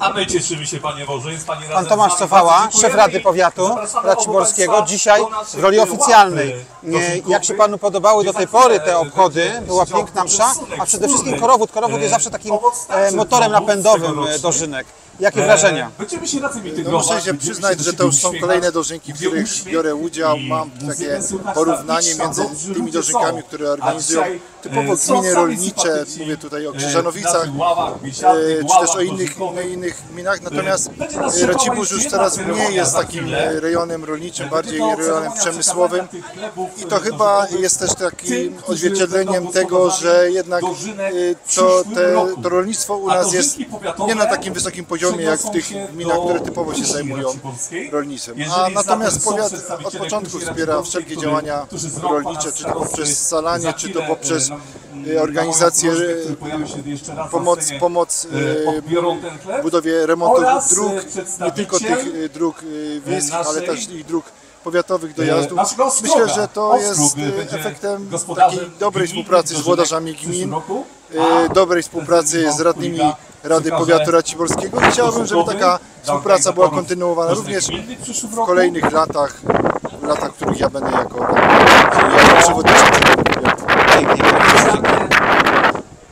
A my cieszymy się, panie Boże, jest pani razem Pan z Tomasz nami. Cofała, Bardzo szef dziękujemy Rady i Powiatu zapraszamy Raciborskiego, dzisiaj w roli oficjalnej. e, Jak się Panu podobały do tej pory te obchody, będzie była piękna msza, a przede wszystkim korowód. Korowód jest zawsze takim Owoc e, także motorem napędowym e, dożynek. Jakie E, wrażenia? Będziemy się razem No muszę się przyznać, że to już są kolejne dożynki, w których biorę udział. Mam takie porównanie na między tymi dożynkami, które organizują typowo gminy rolnicze, mówię tutaj o e, Krzyżanowicach, e, czy też o innych, innych gminach. Natomiast Racibórz już coraz mniej jest takim rejonem rolniczym, bardziej rejonem przemysłowym. I to chyba jest też takim odzwierciedleniem tego, że jednak to, te, to rolnictwo u nas jest nie na takim wysokim poziomie jak w tych gminach, które typowo się zajmują rolnictwem. A natomiast powiat od początku wspiera wszelkie działania rolnicze, czy to poprzez scalanie, czy to poprzez e, e, organizację, e, pomoc, pomoc budowie e, dróg, nie tylko tych dróg wiejskich, ale też i dróg powiatowych dojazdów. Myślę, że to jest efektem takiej dobrej współpracy z włodarzami gmin, dobrej współpracy z radnymi Rady Powiatu Raciborskiego. I chciałbym, żeby taka współpraca była kontynuowana również w kolejnych latach, w latach, w których ja będę jako, jako przewodniczący.